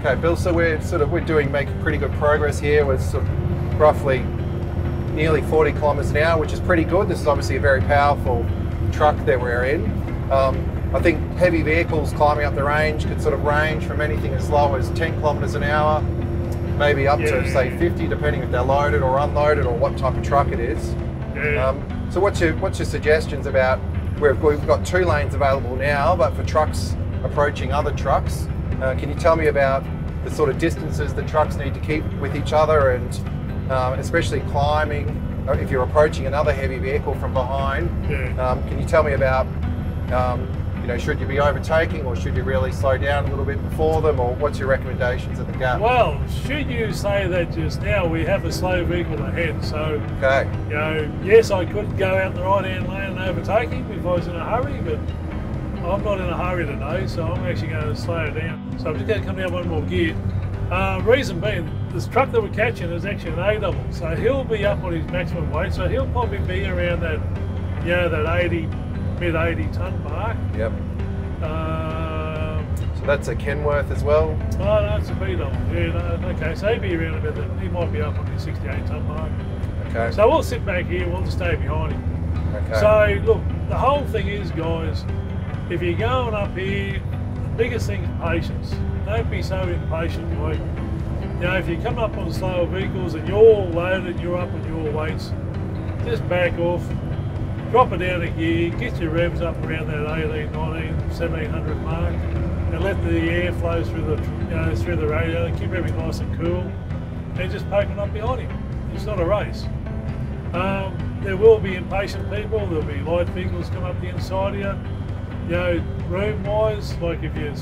Okay, Bill. So we're sort of we're doing making pretty good progress here. We're sort of roughly nearly 40 kilometres an hour, which is pretty good. This is obviously a very powerful truck that we're in. Um, I think heavy vehicles climbing up the range could sort of range from anything as low as 10 kilometres an hour, maybe up Yeah. to say 50, depending if they're loaded or unloaded or what type of truck it is. Yeah. Um, so what's your what's your suggestions about? We've, we've got two lanes available now, but for trucks approaching other trucks, uh, can you tell me about the sort of distances that trucks need to keep with each other, and um, especially climbing? uh, If you're approaching another heavy vehicle from behind, Yeah. um, can you tell me about? Um, you know, should you be overtaking, or should you really slow down a little bit before them, or what's your recommendations at the gap? Well, should you say that just now we have a slow vehicle ahead, so Okay. you know, yes, I could go out the right hand lane and overtake him if I was in a hurry, but I'm not in a hurry today, so I'm actually going to slow it down. So I'm just going to come down one more gear. Uh, reason being, this truck that we're catching is actually an A double, so he'll be up on his maximum weight, so he'll probably be around that, you know, that 80, mid 80 ton mark. Yep. Um, So that's a Kenworth as well. oh no, it's a B double. Yeah, no, okay, so he'd be around about that. He might be up on his 68 ton mark. Okay. So we'll sit back here, we'll just stay behind him. okay. So look, the whole thing is, guys, if you're going up here, the biggest thing is patience. Don't be so impatient. Like, you know, if you come up on slower vehicles and you're all loaded, you're up on your weights, just back off, drop it down a gear, get your revs up around that 18, 19, 1700 mark, and let the air flow through the, you know, through the radiator, keep everything nice and cool, and just poking up behind him. It's not a race. Um, there will be impatient people. There'll be light vehicles come up the inside of you. Know, room wise, like if you,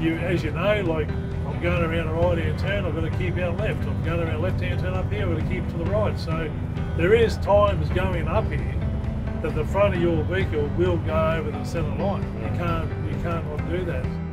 you as you know, like I'm going around a right hand turn, I've got to keep out left. I'm going around a left hand turn up here, I've got to keep to the right. So there is times going up here that the front of your vehicle will go over the centre line. You can't, you can't not do that.